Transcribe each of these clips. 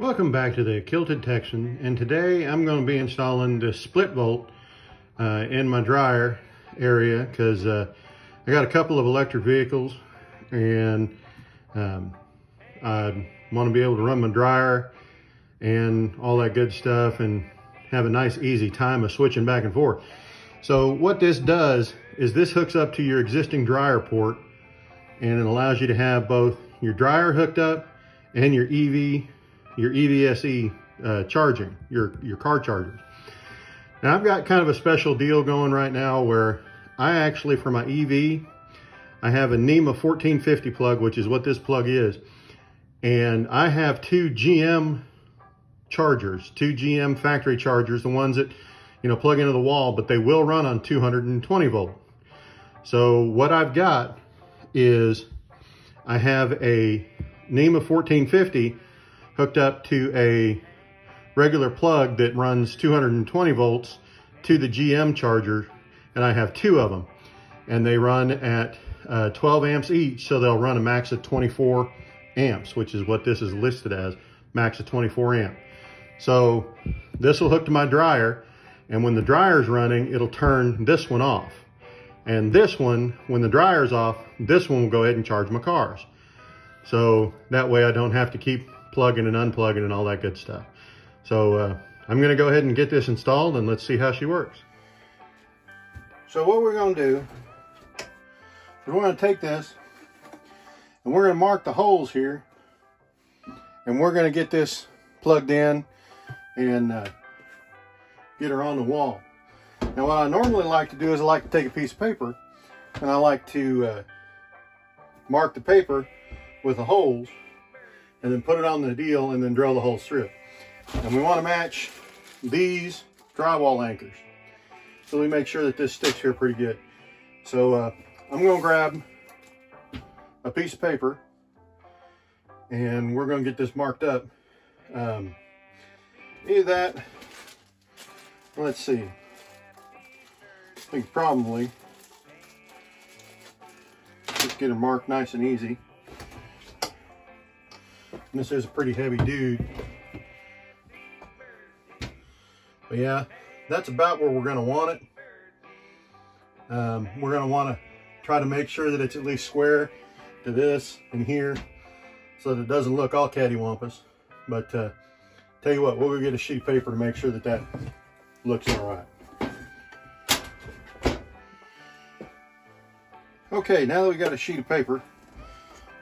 Welcome back to the Kilted Texan and today I'm going to be installing the Splitvolt uh, in my dryer area because uh, I got a couple of electric vehicles and um, I want to be able to run my dryer and all that good stuff and have a nice easy time of switching back and forth. So what this does is this hooks up to your existing dryer port and it allows you to have both your dryer hooked up and your EV your EVSE uh, charging, your, your car chargers. Now I've got kind of a special deal going right now where I actually, for my EV, I have a NEMA 1450 plug, which is what this plug is. And I have two GM chargers, two GM factory chargers, the ones that, you know, plug into the wall, but they will run on 220 volt. So what I've got is I have a NEMA 1450 hooked up to a regular plug that runs 220 volts to the GM charger and I have two of them and they run at uh, 12 amps each so they'll run a max of 24 amps which is what this is listed as max of 24 amp. So this will hook to my dryer and when the dryer's running it'll turn this one off. And this one when the dryer's off this one will go ahead and charge my cars. So that way I don't have to keep plugging and unplugging and all that good stuff. So uh, I'm gonna go ahead and get this installed and let's see how she works. So what we're gonna do is we're gonna take this and we're gonna mark the holes here and we're gonna get this plugged in and uh, get her on the wall. Now what I normally like to do is I like to take a piece of paper and I like to uh, mark the paper with the holes and then put it on the deal and then drill the holes through. And we want to match these drywall anchors. So we make sure that this sticks here pretty good. So uh, I'm going to grab a piece of paper and we're going to get this marked up. Um, either that, let's see, I think probably just get it marked nice and easy. This is a pretty heavy dude. But yeah, that's about where we're going to want it. Um, we're going to want to try to make sure that it's at least square to this and here so that it doesn't look all cattywampus. But uh, tell you what, we'll go get a sheet of paper to make sure that that looks all right. Okay, now that we got a sheet of paper,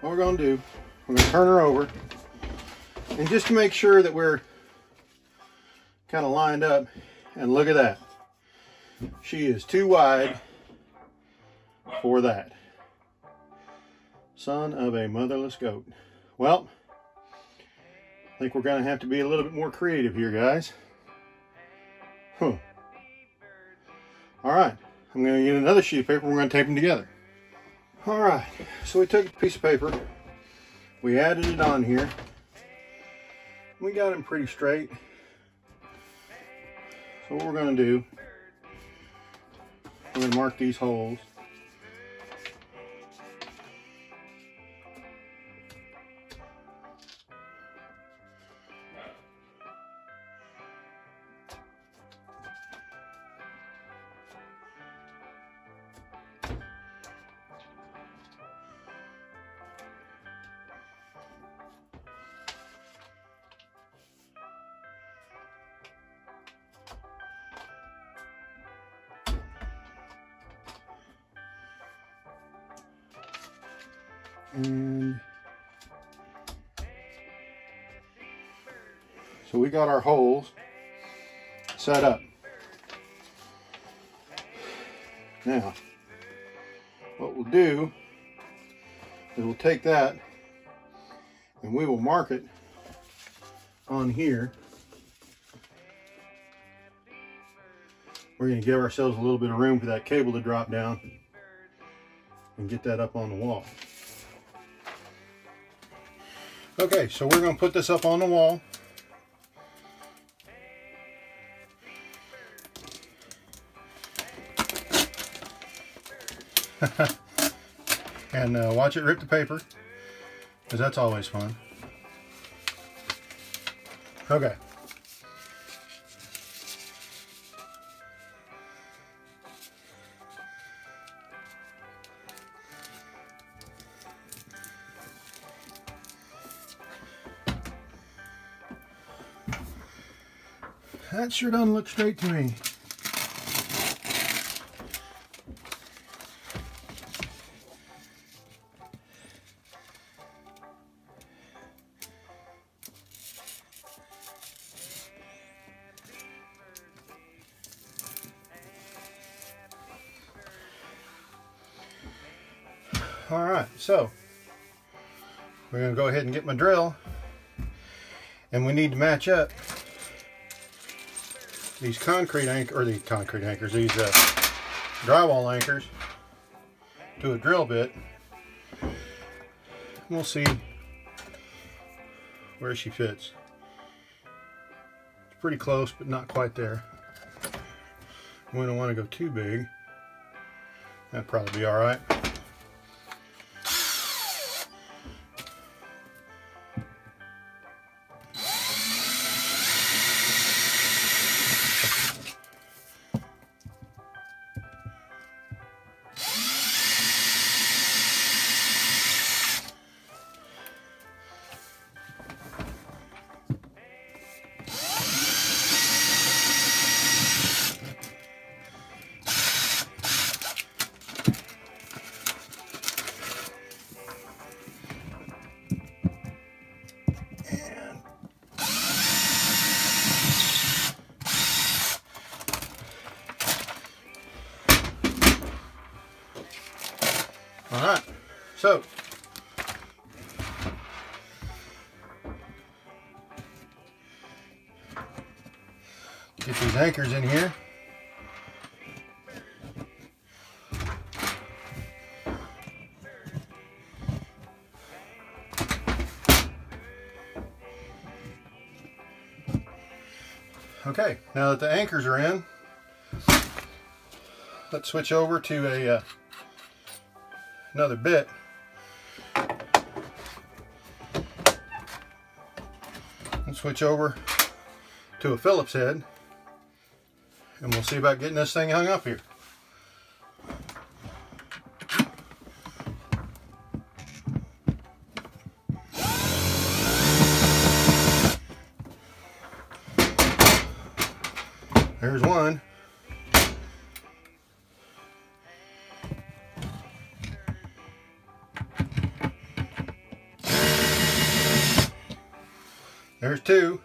what we're going to do, we're going to turn her over and just to make sure that we're kind of lined up, and look at that. She is too wide for that. Son of a motherless goat. Well, I think we're going to have to be a little bit more creative here, guys. Huh. All right, I'm going to get another sheet of paper. We're going to tape them together. All right, so we took a piece of paper. We added it on here we got him pretty straight. So what we're going to do, we're to mark these holes. And so we got our holes set up. Now, what we'll do is we'll take that and we will mark it on here. We're going to give ourselves a little bit of room for that cable to drop down and get that up on the wall. Okay, so we're going to put this up on the wall. and uh, watch it rip the paper, because that's always fun. Okay. That sure doesn't look straight to me. All right, so we're gonna go ahead and get my drill and we need to match up these concrete anchor or these concrete anchors, these uh, drywall anchors to a drill bit. We'll see where she fits. It's pretty close, but not quite there. We don't want to go too big. That'd probably be all right. So get these anchors in here. Okay, now that the anchors are in, let's switch over to a uh, another bit. And switch over to a Phillips head and we'll see about getting this thing hung up here. There's two.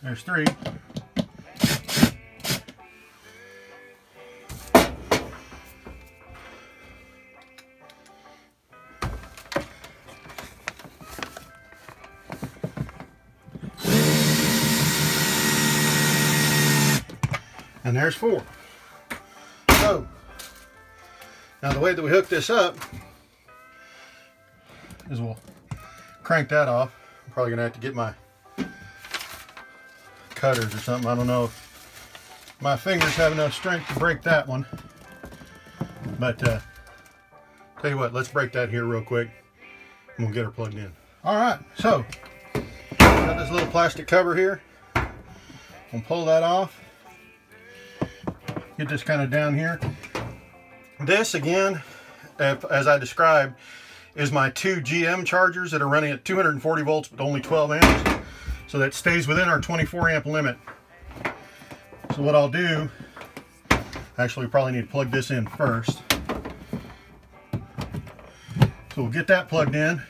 There's three. And there's four. Now the way that we hook this up is we'll crank that off. I'm probably gonna have to get my cutters or something. I don't know if my fingers have enough strength to break that one. But uh, tell you what, let's break that here real quick and we'll get her plugged in. All right, so got this little plastic cover here. We'll pull that off. Get this kind of down here. This again, as I described, is my two GM chargers that are running at 240 volts but only 12 amps. So that stays within our 24 amp limit. So what I'll do, actually we probably need to plug this in first. So we'll get that plugged in.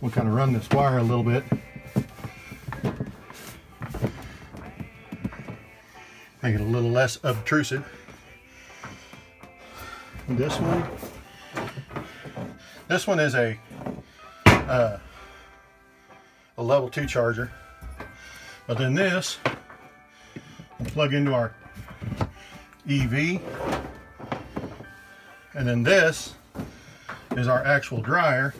We'll kind of run this wire a little bit. Make it a little less obtrusive. This one, this one is a uh, a level two charger. But then this will plug into our EV. And then this is our actual dryer.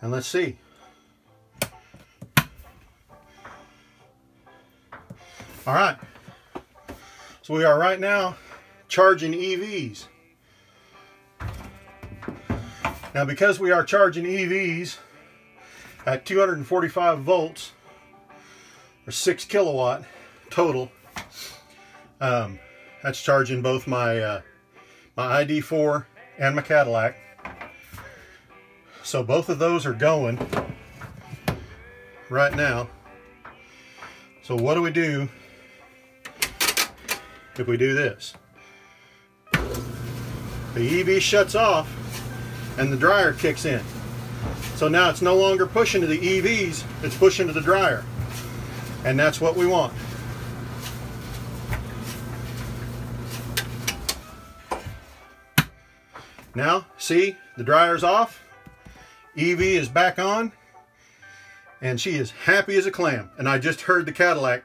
And let's see. All right. So we are right now charging EVs. Now because we are charging EVs at 245 volts or 6 kilowatt total, um, that's charging both my uh, my ID4 and my Cadillac. So both of those are going right now. So what do we do if we do this? The EV shuts off and the dryer kicks in. So now it's no longer pushing to the EVs, it's pushing to the dryer. And that's what we want. Now, see, the dryer's off, EV is back on, and she is happy as a clam. And I just heard the Cadillac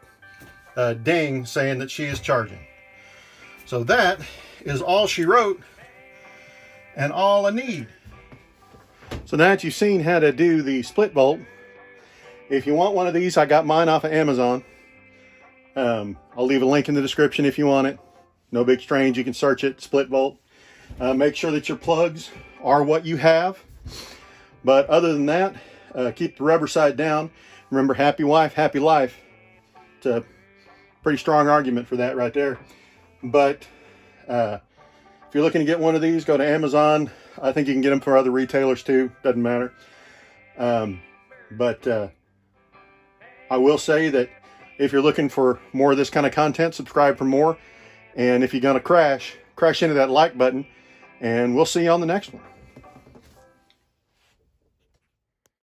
uh, ding saying that she is charging. So that is all she wrote and all I need. So now that you've seen how to do the Splitvolt, if you want one of these, I got mine off of Amazon. Um, I'll leave a link in the description if you want it. No big strange, you can search it, Splitvolt. Uh, make sure that your plugs are what you have. But other than that, uh, keep the rubber side down. Remember, happy wife, happy life. It's a pretty strong argument for that right there. But uh, if you're looking to get one of these, go to Amazon. I think you can get them for other retailers too. Doesn't matter. Um, but uh, I will say that if you're looking for more of this kind of content, subscribe for more. And if you're going to crash, crash into that like button. And we'll see you on the next one.